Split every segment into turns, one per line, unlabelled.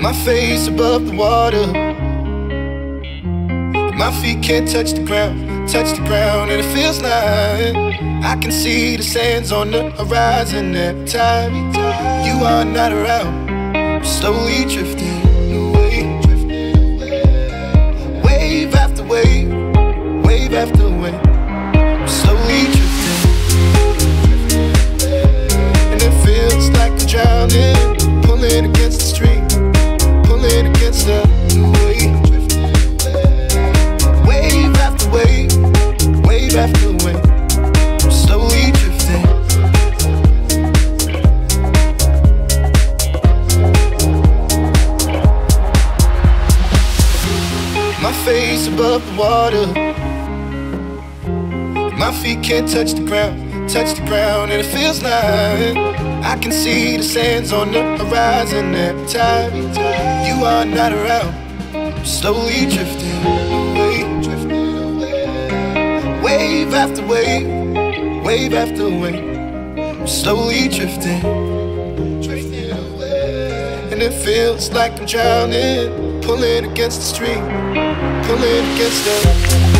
My face above the water. My feet can't touch the ground, touch the ground, and it feels like I can see the sands on the horizon every time you are not around. I'm slowly drifting away, wave after wave, wave after My face above the water. My feet can't touch the ground, touch the ground, and it feels like I can see the sands on the horizon every time you are not around. I'm slowly drifting away, drifting away. Wave after wave, wave after wave. I'm slowly drifting, drifting away. And it feels like I'm drowning, pulling against the stream, pulling against the.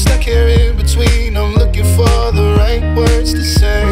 Stuck here in between. I'm looking for the right words to say.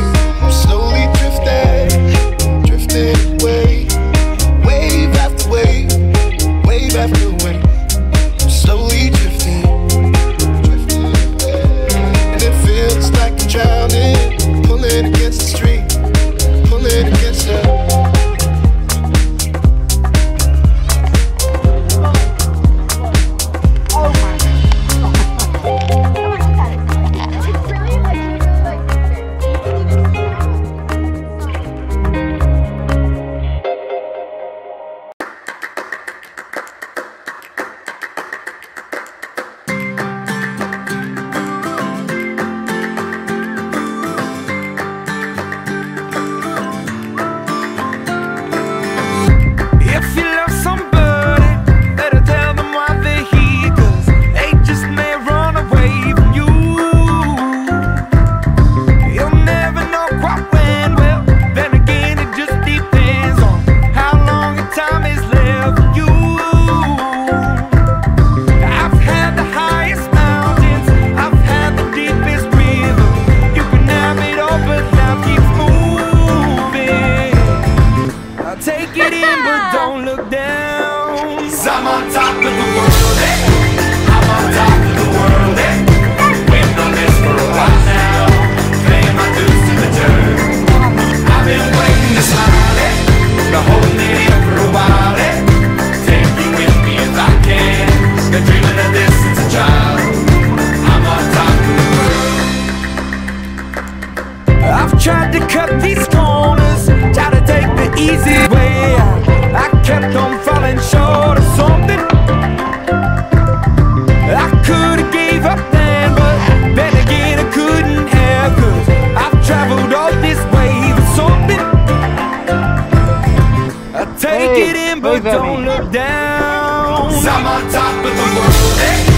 Take it in, but don't look down. i I'm on top of the world, eh? I'm on top of the world, eh? Waiting on this for a while now. Paying my dues to the dirt. I've been waiting to smile, eh? Been holding it in for a while, eh? Take you with me if I can. Been dreaming of this since a child. I'm on top of the world. I've tried to cut these easy way out. I kept on falling short of something. I could have gave up then, but then again I couldn't have. Cause I've traveled all this way for something. I take Hey, it in, but don't look down. i I'm on top of the world.